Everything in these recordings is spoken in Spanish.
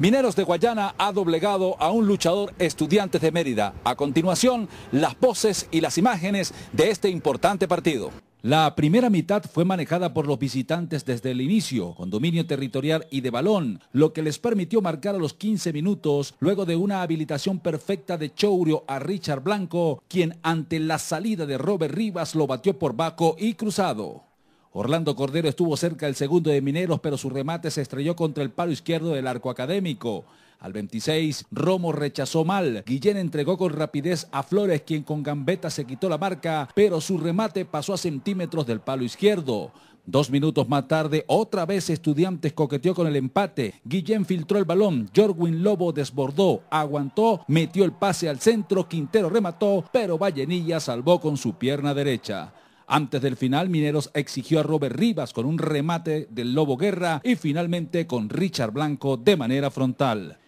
Mineros de Guayana ha doblegado a un luchador estudiantes de Mérida. A continuación, las voces y las imágenes de este importante partido. La primera mitad fue manejada por los visitantes desde el inicio, con dominio territorial y de balón, lo que les permitió marcar a los 15 minutos luego de una habilitación perfecta de Chourio a Richard Blanco, quien ante la salida de Robert Rivas lo batió por Baco y cruzado. Orlando Cordero estuvo cerca del segundo de Mineros, pero su remate se estrelló contra el palo izquierdo del arco académico. Al 26, Romo rechazó mal. Guillén entregó con rapidez a Flores, quien con gambeta se quitó la marca, pero su remate pasó a centímetros del palo izquierdo. Dos minutos más tarde, otra vez Estudiantes coqueteó con el empate. Guillén filtró el balón, Jorwin Lobo desbordó, aguantó, metió el pase al centro, Quintero remató, pero Vallenilla salvó con su pierna derecha. Antes del final, Mineros exigió a Robert Rivas con un remate del Lobo Guerra y finalmente con Richard Blanco de manera frontal.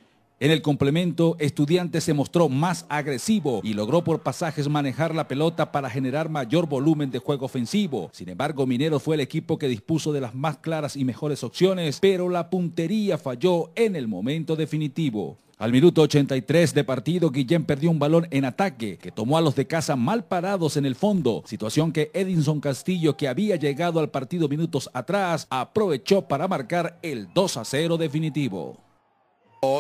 En el complemento, Estudiantes se mostró más agresivo y logró por pasajes manejar la pelota para generar mayor volumen de juego ofensivo. Sin embargo, Mineros fue el equipo que dispuso de las más claras y mejores opciones, pero la puntería falló en el momento definitivo. Al minuto 83 de partido, Guillén perdió un balón en ataque que tomó a los de casa mal parados en el fondo, situación que Edinson Castillo, que había llegado al partido minutos atrás, aprovechó para marcar el 2 a 0 definitivo.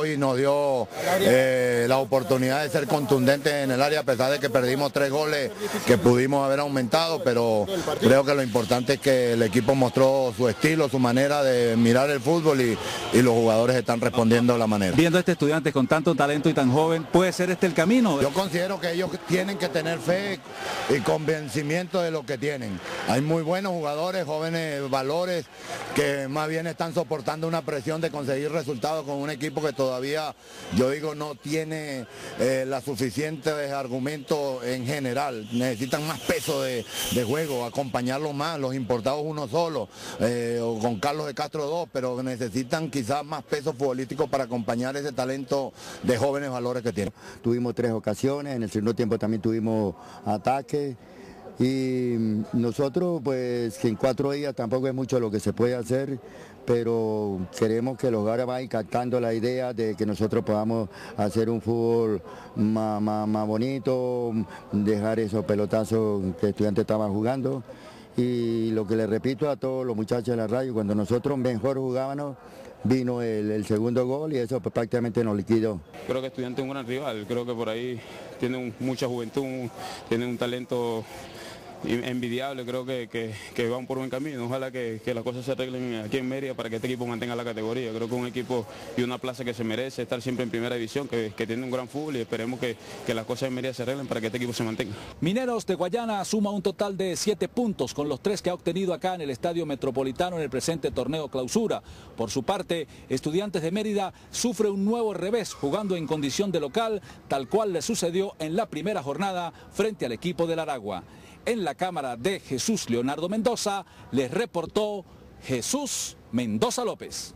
Hoy nos dio eh, la oportunidad de ser contundentes en el área, a pesar de que perdimos tres goles que pudimos haber aumentado, pero creo que lo importante es que el equipo mostró su estilo, su manera de mirar el fútbol y, los jugadores están respondiendo de la manera. Viendo a este estudiante con tanto talento y tan joven, ¿puede ser este el camino? Yo considero que ellos tienen que tener fe y convencimiento de lo que tienen. Hay muy buenos jugadores, jóvenes valores, que más bien están soportando una presión de conseguir resultados con un equipo que todavía, yo digo, no tiene eh, la suficiente argumento en general. Necesitan más peso de, juego, acompañarlo más, los importados uno solo, eh, o con Carlos de Castro dos, pero necesitan quizás más peso futbolístico para acompañar ese talento de jóvenes valores que tienen. Tuvimos tres ocasiones, en el segundo tiempo también tuvimos ataques. Y nosotros, pues, en cuatro días tampoco es mucho lo que se puede hacer, pero queremos que los jugadores vayan captando la idea de que nosotros podamos hacer un fútbol más, bonito, dejar esos pelotazos que estudiantes estaban jugando. Y lo que le repito a todos los muchachos de la radio, cuando nosotros mejor jugábamos, vino el, segundo gol y eso pues, prácticamente nos liquidó. Creo que estudiante es un gran rival, creo que por ahí tiene mucha juventud, tiene un talento envidiable, creo que, que, van por buen camino. Ojalá que, las cosas se arreglen aquí en Mérida para que este equipo mantenga la categoría. Creo que es un equipo y una plaza que se merece estar siempre en primera división, que, tiene un gran fútbol y esperemos que, las cosas en Mérida se arreglen para que este equipo se mantenga. Mineros de Guayana suma un total de siete puntos con los tres que ha obtenido acá en el Estadio Metropolitano en el presente torneo clausura. Por su parte, Estudiantes de Mérida sufre un nuevo revés jugando en condición de local, tal cual le sucedió en la primera jornada frente al equipo del Aragua. En la cámara de Jesús Leonardo Mendoza les reportó Jesús Mendoza López.